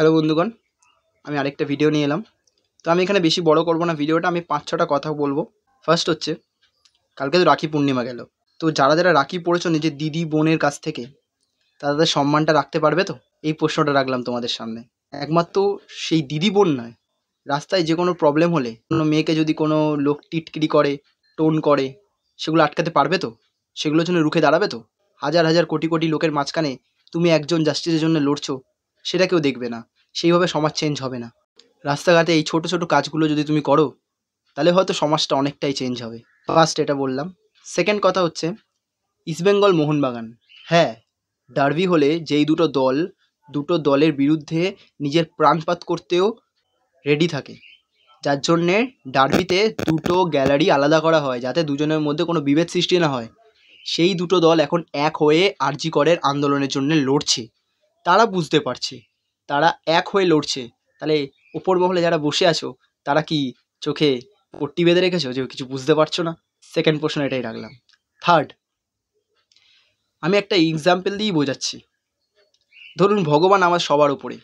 Hello বন্ধুগণ, আমি আরেকটা ভিডিও নিয়ে এলাম। তো আমি এখানে বেশি বড় করব না ভিডিওটা আমি পাঁচ ছটা কথা বলব। ফার্স্ট হচ্ছে, কালকে তো রাখি পূর্ণিমা গেল। তো যারা যারা রাখি পড়েছো নিজের দিদি বোনের কাছ থেকে, তারা তাদের সম্মানটা রাখতে পারবে তো? এই প্রশ্নটা রাখলাম তোমাদের সামনে। একমাত্র সেই দিদি বোন নয়, রাস্তায় যে কোনো প্রবলেম হলে, কোনো মেয়েকে যদি কোনো লোক টিটকিরি করে, টোন করে, সেগুলো আটকাতে পারবে তো? সেগুলোর জন্য রুখে দাঁড়াবে তো? হাজার হাজার কোটি কোটি লোকের মাঝখানে তুমি একজন জাস্টিসের জন্য লড়ছো সেটা কেউ দেখবে না। সেইভাবে সমাজ চেঞ্জ হবে না। রাস্তাঘাটে এই ছোট ছোট কাজগুলো যদি তুমি করো, তাহলে হয়তো সমাজটা অনেকটাই চেঞ্জ হবে। ফার্স্ট এটা বললাম। সেকেন্ড কথা হচ্ছে ইস্টবেঙ্গল মোহনবাগান হ্যাঁ ডার্বি হলে যেই দুটো দল, দুটো দলের বিরুদ্ধে নিজের প্রাণপাত করতেও রেডি থাকে। যার জন্যে ডার্বিতে দুটো গ্যালারি আলাদা করা হয়, যাতে দুজনের মধ্যে কোনো বিভেদ সৃষ্টি না হয়। সেই দুটো দল এখন এক হয়ে আরজি করের আন্দোলনের জন্য লড়ছে। তারা বুঝতে পারছে। তারা এক হয়ে লড়ছে। তাহলে ওপর মহলে যারা বসে আছো, তারা কি চোখে পট্টি বেঁধে রেখেছো যে কিছু বুঝতে পারছ না? সেকেন্ড প্রশ্ন এটাই রাখলাম। থার্ড আমি একটা এক্সাম্পল দিয়েই বোঝাচ্ছি। ধরুন ভগবান আমার সবার উপরে।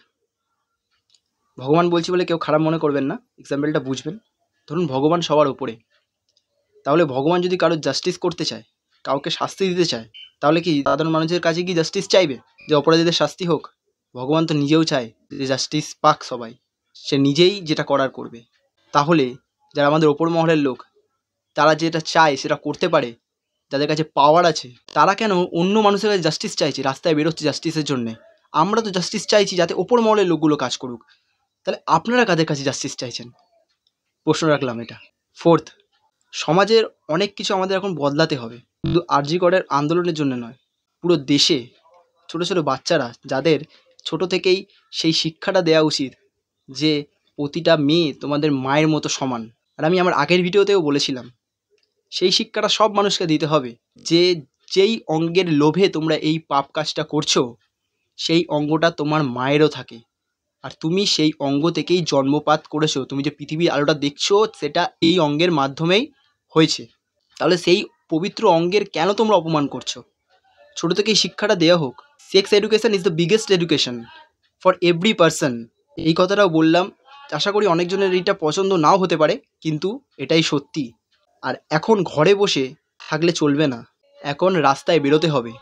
ভগবান বলছি বলে কেউ খারাপ মনে করবেন না এক্সাম্পলটা বুঝবেন। ধরুন ভগবান সবার উপরে। তাহলে ভগবান যদি কারোর জাস্টিস করতে চায়, কাউকে শাস্তি দিতে চায়, তাহলে কি সাধারণ মানুষের কাছে কি জাস্টিস চাইবে? যে অপরাধীদের শাস্তি হোক, ভগবান তো নিজেও চায় যে জাস্টিস পাক সবাই। সে নিজেই যেটা করার করবে। তাহলে যারা আমাদের ওপর মহলের লোক, তারা যেটা চায় সেটা করতে পারে, যাদের কাছে পাওয়ার আছে, তারা কেন অন্য মানুষের কাছে জাস্টিস চাইছে, রাস্তায় বেরোচ্ছে জাস্টিসের জন্যে? আমরা তো জাস্টিস চাইছি যাতে ওপর মহলের লোকগুলো কাজ করুক। তাহলে আপনারা কাদের কাছে জাস্টিস চাইছেন? প্রশ্ন রাখলাম এটা। ফোর্থ সমাজের অনেক কিছু আমাদের এখন বদলাতে হবে। শুধু আরজি করের আন্দোলনের জন্য নয়, পুরো দেশে ছোট ছোট বাচ্চারা যাদের ছোট থেকেই সেই শিক্ষাটা দেওয়া উচিত যে প্রতিটা মেয়ে তোমাদের মায়ের মতো সমান। আর আমি আমার আগের ভিডিওতেও বলেছিলাম, সেই শিক্ষাটা সব মানুষকে দিতে হবে। যে যেই অঙ্গের লোভে তোমরা এই পাপ কাজটা করছ, সেই অঙ্গটা তোমার মায়েরও থাকে। আর তুমি সেই অঙ্গ থেকেই জন্মপাত করেছ, তুমি যে পৃথিবীর আলোটা দেখছ, সেটা এই অঙ্গের মাধ্যমেই হয়েছে। তাহলে সেই পবিত্র অঙ্গের কেন তোমরা অপমান করছ? ছোটো থেকেই শিক্ষাটা দেওয়া হোক। Sex education is the biggest education for every person এই কথাটাও বললাম, আশা করি অনেকজনের এইটা পছন্দ নাও হতে পারে, কিন্তু এটাই সত্যি। আর এখন ঘরে বসে থাকলে চলবে না। এখন রাস্তায় বেরোতে হবে।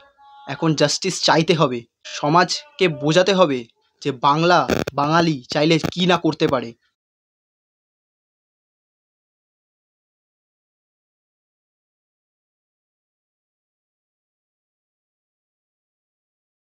এখন জাস্টিস চাইতে হবে। সমাজকে বোঝাতে হবে যে বাংলা বাঙালি চাইলে কি না করতে পারে।